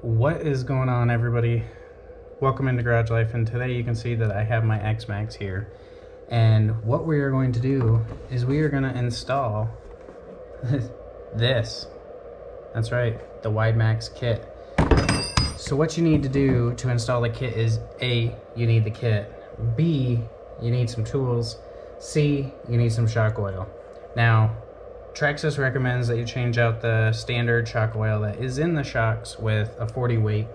What is going on, everybody? Welcome into Garage Life, and today you can see that I have my X-Maxx here. And what we are going to do is we are going to install this. That's right, the WideMaxx kit. So what you need to do to install the kit is A, you need the kit. B, you need some tools. C, you need some shock oil. Now, Traxxas recommends that you change out the standard shock oil that is in the shocks with a 40 weight.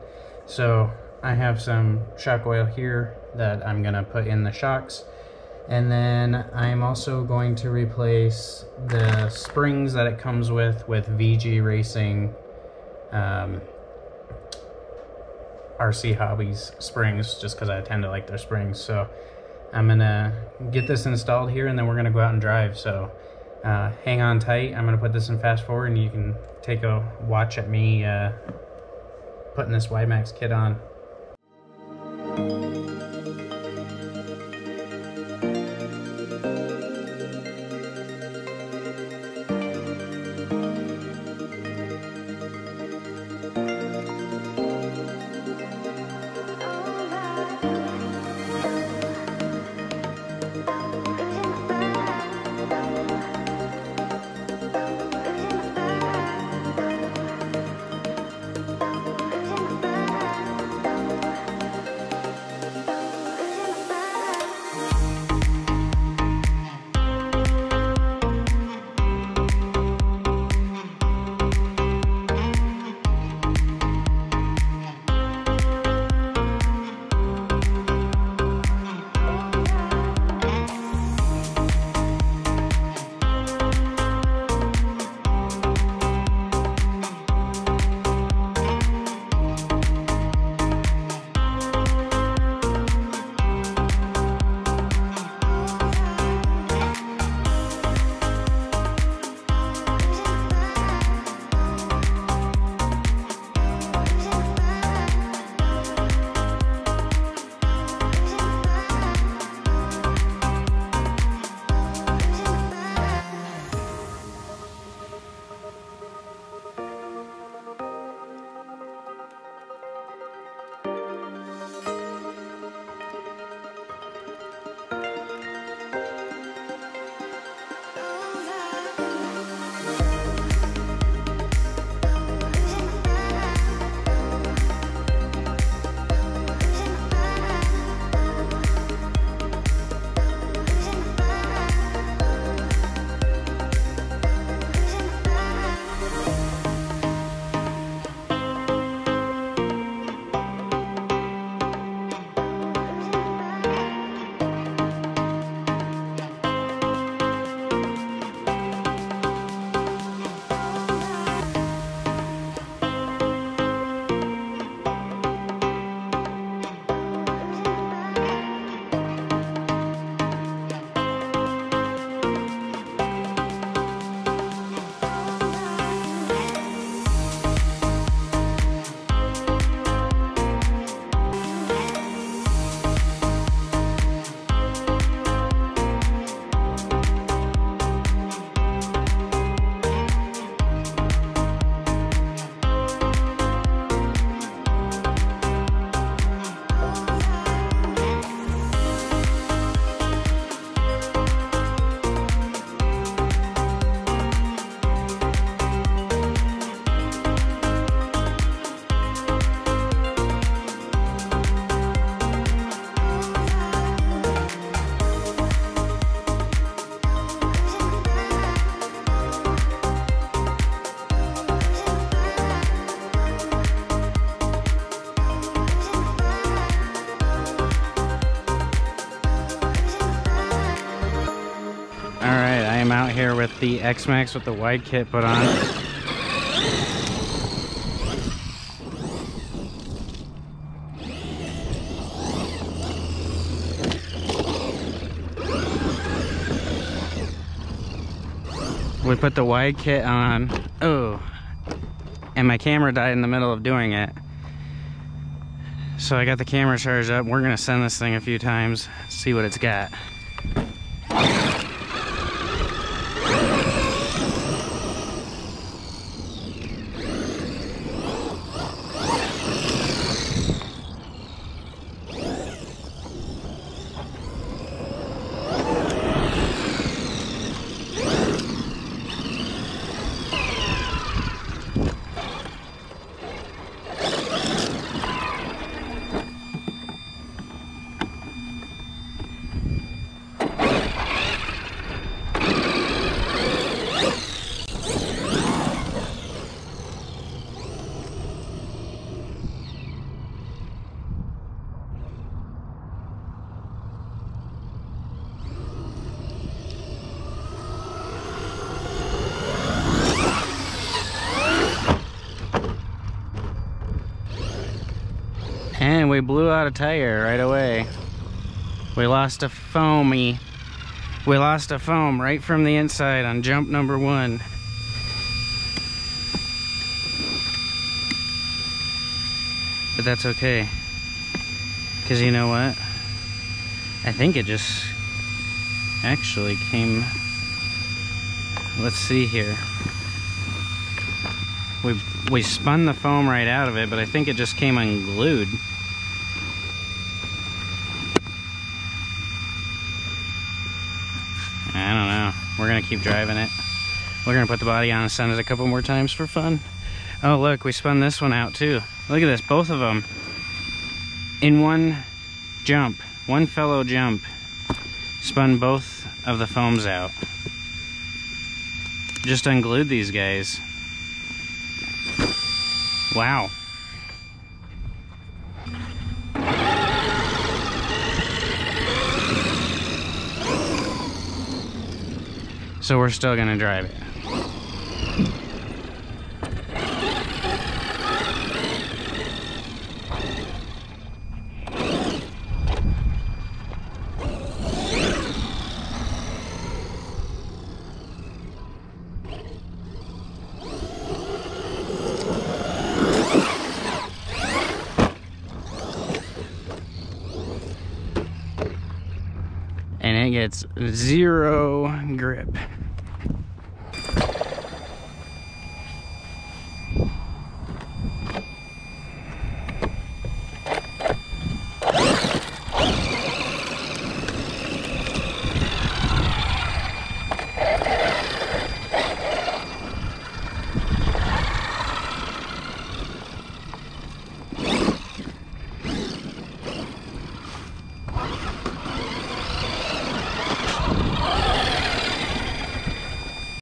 So I have some shock oil here that I'm gonna put in the shocks. And then I'm also going to replace the springs that it comes with with VG Racing um, RC Hobbies springs just because I tend to like their springs. So I'm gonna get this installed here and then we're gonna go out and drive. So uh, hang on tight. I'm going to put this in fast forward and you can take a watch at me uh, putting this WideMaxx kit on. The X-Maxx with the wide kit put on. We put the wide kit on. Oh, and my camera died in the middle of doing it. So I got the camera charged up. We're gonna send this thing a few times, see what it's got. And we blew out a tire right away. We lost a foamy. We lost a foam right from the inside on jump number one. But that's okay. Because you know what? I think it just actually came... Let's see here. We we spun the foam right out of it, but I think it just came unglued. I don't know. We're gonna keep driving it. We're gonna put the body on and send it a couple more times for fun. Oh look, we spun this one out too. Look at this, both of them. In one jump, one fellow jump, spun both of the foams out. Just unglued these guys. Wow. So we're still gonna drive it. And it gets zero grip.